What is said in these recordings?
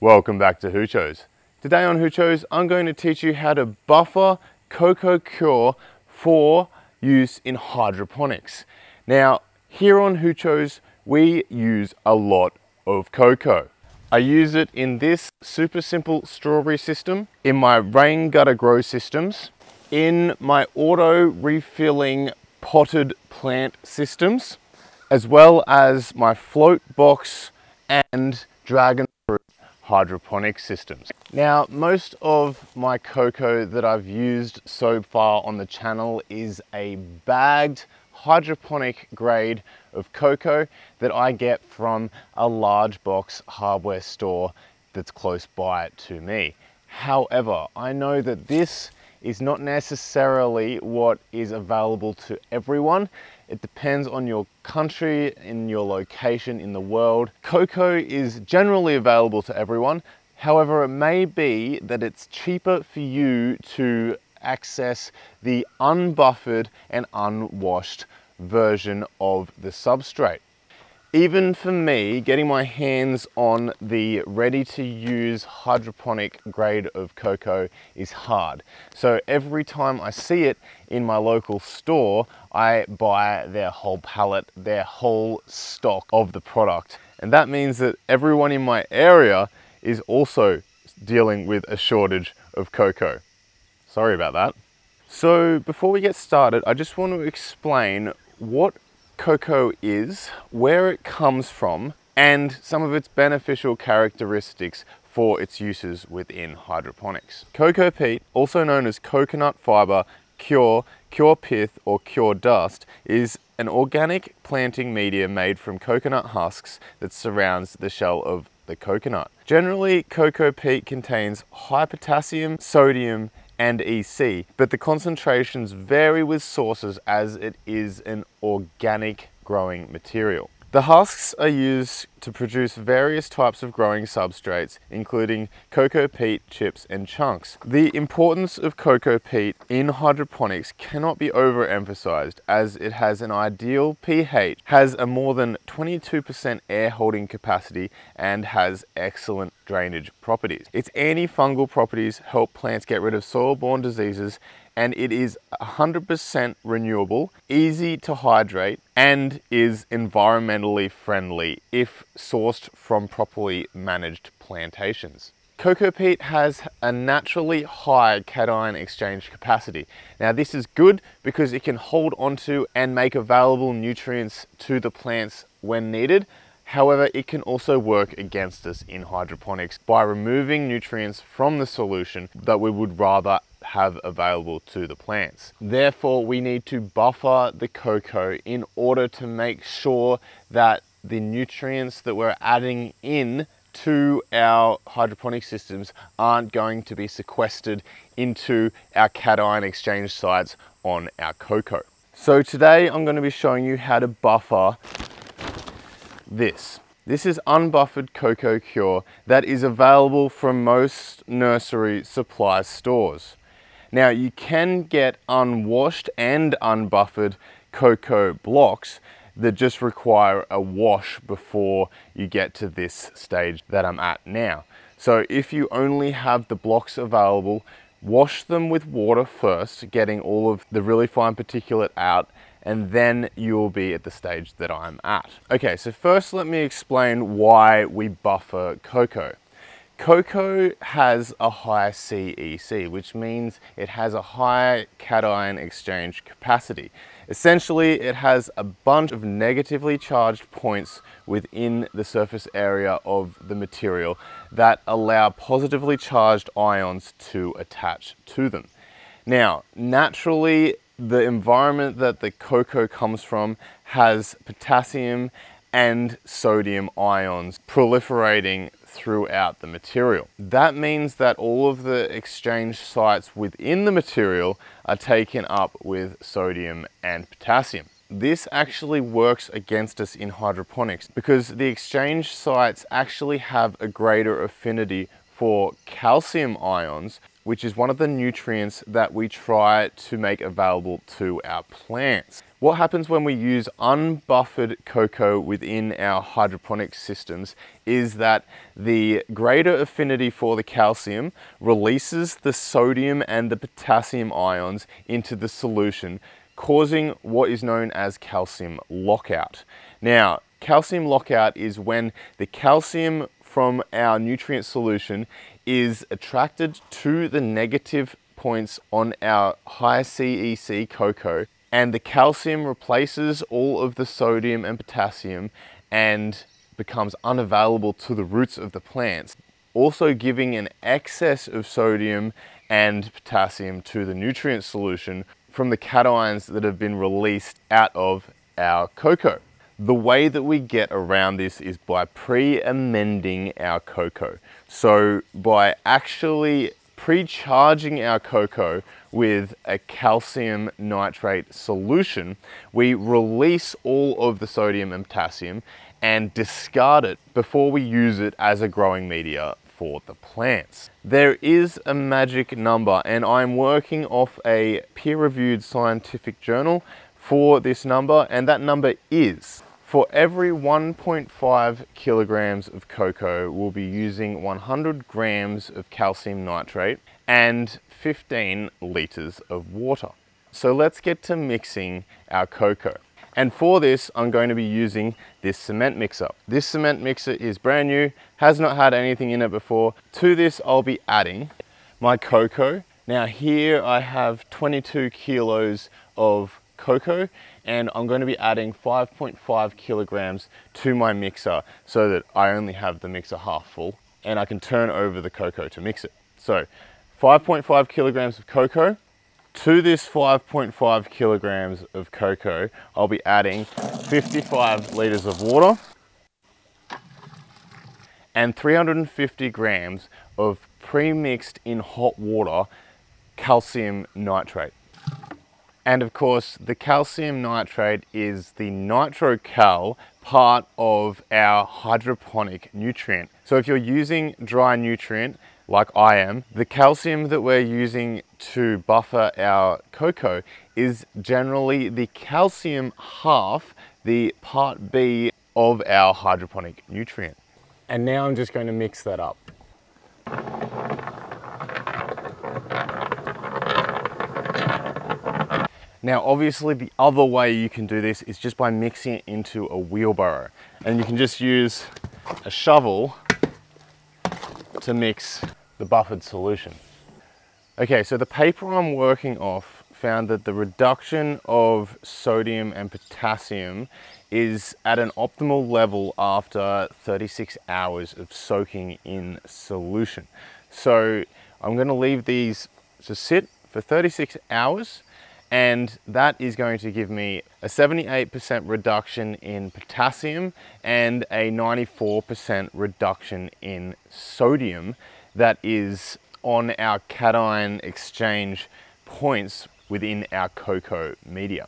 Welcome back to Hoochos. Today on Hoochos, I'm going to teach you how to buffer coco coir for use in hydroponics. Now, here on Hoochos, we use a lot of coco. I use it in this super simple strawberry system, in my rain gutter grow systems, in my auto refilling potted plant systems, as well as my float box and dragon fruit hydroponic systems. Now, most of my coco that I've used so far on the channel is a bagged hydroponic grade of coco that I get from a large box hardware store that's close by to me. However, I know that this is not necessarily what is available to everyone. It depends on your country, in your location in the world. Coco is generally available to everyone. However, it may be that it's cheaper for you to access the unbuffered and unwashed version of the substrate. Even for me, getting my hands on the ready to use hydroponic grade of coco is hard. So every time I see it in my local store, I buy their whole pallet, their whole stock of the product. And that means that everyone in my area is also dealing with a shortage of coco. Sorry about that. So before we get started, I just want to explain what coco is, where it comes from, and some of its beneficial characteristics for its uses within hydroponics. Coco peat, also known as coconut fiber, coir, coir pith, or coir dust, is an organic planting media made from coconut husks that surrounds the shell of the coconut. Generally, coco peat contains high potassium, sodium, and EC, but the concentrations vary with sources as it is an organic growing material. The husks are used to produce various types of growing substrates, including coco peat, chips, and chunks. The importance of coco peat in hydroponics cannot be overemphasized as it has an ideal pH, has a more than 22% air holding capacity, and has excellent drainage properties. Its antifungal properties help plants get rid of soil-borne diseases and it is 100% renewable, easy to hydrate, and is environmentally friendly if sourced from properly managed plantations. Coco peat has a naturally high cation exchange capacity. Now this is good because it can hold onto and make available nutrients to the plants when needed. However, it can also work against us in hydroponics by removing nutrients from the solution that we would rather have available to the plants. Therefore, we need to buffer the coco in order to make sure that the nutrients that we're adding in to our hydroponic systems aren't going to be sequestered into our cation exchange sites on our coco. So today I'm going to be showing you how to buffer this. This is unbuffered coco coir that is available from most nursery supply stores. Now you can get unwashed and unbuffered coco blocks that just require a wash before you get to this stage that I'm at now. So if you only have the blocks available, wash them with water first, getting all of the really fine particulate out, and then you'll be at the stage that I'm at. Okay, so first let me explain why we buffer coco. Coco has a high CEC, which means it has a high cation exchange capacity. Essentially, it has a bunch of negatively charged points within the surface area of the material that allow positively charged ions to attach to them. Now, naturally, the environment that the coco comes from has potassium and sodium ions proliferating throughout the material. That means that all of the exchange sites within the material are taken up with sodium and potassium. This actually works against us in hydroponics because the exchange sites actually have a greater affinity for calcium ions which is one of the nutrients that we try to make available to our plants. What happens when we use unbuffered coco within our hydroponic systems is that the greater affinity for the calcium releases the sodium and the potassium ions into the solution, causing what is known as calcium lockout. Now, calcium lockout is when the calcium from our nutrient solution is attracted to the negative points on our high CEC coco and the calcium replaces all of the sodium and potassium and becomes unavailable to the roots of the plants, also giving an excess of sodium and potassium to the nutrient solution from the cations that have been released out of our coco. The way that we get around this is by pre-amending our coco. So by actually pre-charging our coco with a calcium nitrate solution, we release all of the sodium and potassium and discard it before we use it as a growing media for the plants. There is a magic number and I'm working off a peer-reviewed scientific journal for this number and that number is for every 1.5 kilograms of coco, we'll be using 100 grams of calcium nitrate and 15 liters of water. So let's get to mixing our coco. And for this, I'm going to be using this cement mixer. This cement mixer is brand new, has not had anything in it before. To this, I'll be adding my coco. Now here I have 22 kilos of coco and I'm going to be adding 5.5 kilograms to my mixer so that I only have the mixer half full and I can turn over the coco to mix it. So 5.5 kilograms of coco. To this 5.5 kilograms of coco, I'll be adding 55 liters of water and 350 grams of pre-mixed in hot water calcium nitrate. And of course, the calcium nitrate is the nitrocal part of our hydroponic nutrient. So if you're using dry nutrient, like I am, the calcium that we're using to buffer our coco is generally the calcium half, the part B of our hydroponic nutrient. And now I'm just going to mix that up. Now, obviously the other way you can do this is just by mixing it into a wheelbarrow. And you can just use a shovel to mix the buffered solution. Okay, so the paper I'm working off found that the reduction of sodium and potassium is at an optimal level after 36 hours of soaking in solution. So I'm gonna leave these to sit for 36 hours and that is going to give me a 78% reduction in potassium and a 94% reduction in sodium that is on our cation exchange points within our coco media.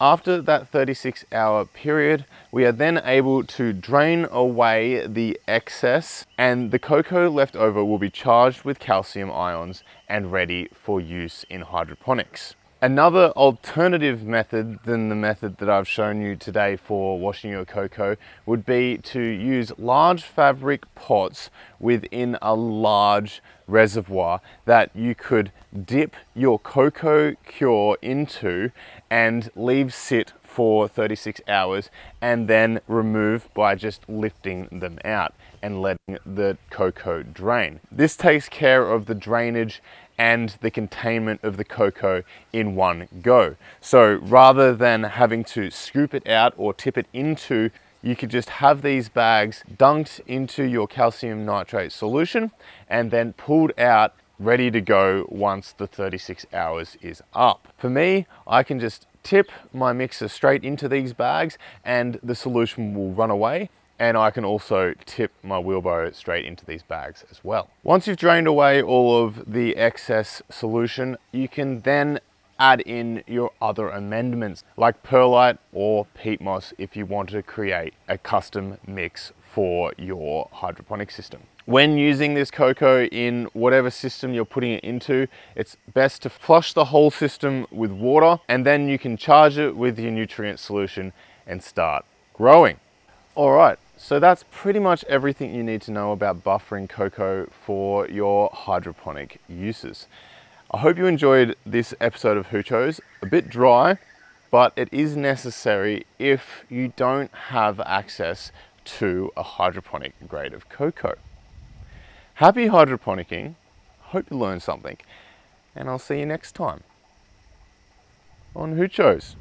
After that 36 hour period, we are then able to drain away the excess and the coco left over will be charged with calcium ions and ready for use in hydroponics. Another alternative method than the method that I've shown you today for washing your coco would be to use large fabric pots within a large reservoir that you could dip your coco coir into and leave sit for 36 hours and then remove by just lifting them out and letting the coco drain. This takes care of the drainage and the containment of the coco in one go. So rather than having to scoop it out or tip it into, you could just have these bags dunked into your calcium nitrate solution and then pulled out ready to go once the 36 hours is up. For me, I can just tip my mixer straight into these bags and the solution will run away and I can also tip my wheelbarrow straight into these bags as well. Once you've drained away all of the excess solution, you can then add in your other amendments like perlite or peat moss if you want to create a custom mix for your hydroponic system. When using this coco in whatever system you're putting it into, it's best to flush the whole system with water and then you can charge it with your nutrient solution and start growing. All right, so that's pretty much everything you need to know about buffering coco for your hydroponic uses. I hope you enjoyed this episode of Hoochos. A bit dry, but it is necessary if you don't have access to a hydroponic grade of coco. Happy hydroponicking. Hope you learned something. And I'll see you next time on Hoochos.